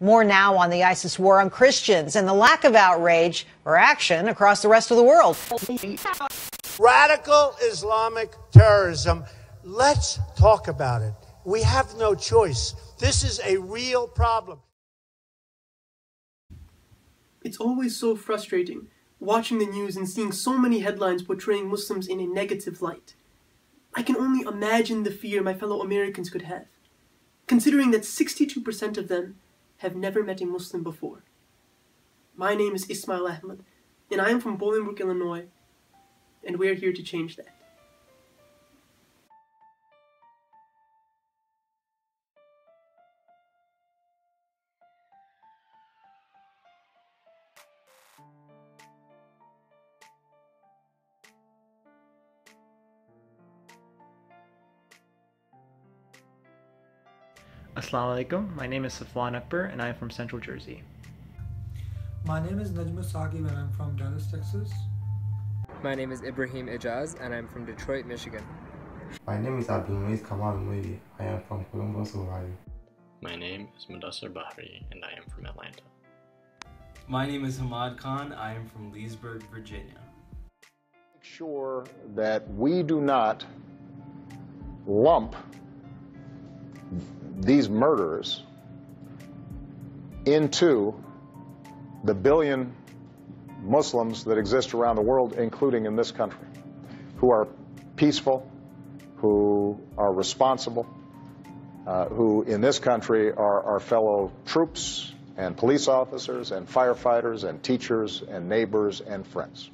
More now on the ISIS war on Christians and the lack of outrage or action across the rest of the world. Radical Islamic terrorism. Let's talk about it. We have no choice. This is a real problem. It's always so frustrating watching the news and seeing so many headlines portraying Muslims in a negative light. I can only imagine the fear my fellow Americans could have, considering that 62% of them have never met a Muslim before. My name is Ismail Ahmed, and I am from Bolingbrook, Illinois, and we're here to change that. Assalamu alaikum. My name is Safwan Akbar and I am from Central Jersey. My name is Najma Saqib and I'm from Dallas, Texas. My name is Ibrahim Ijaz and I'm from Detroit, Michigan. My name is Abdulmuiz Kamal Mui. I am from Columbus, Ohio. My name is Mudassar Bahri and I am from Atlanta. My name is Hamad Khan. I am from Leesburg, Virginia. Make sure that we do not lump these murders into the billion Muslims that exist around the world, including in this country, who are peaceful, who are responsible, uh, who in this country are our fellow troops and police officers and firefighters and teachers and neighbors and friends.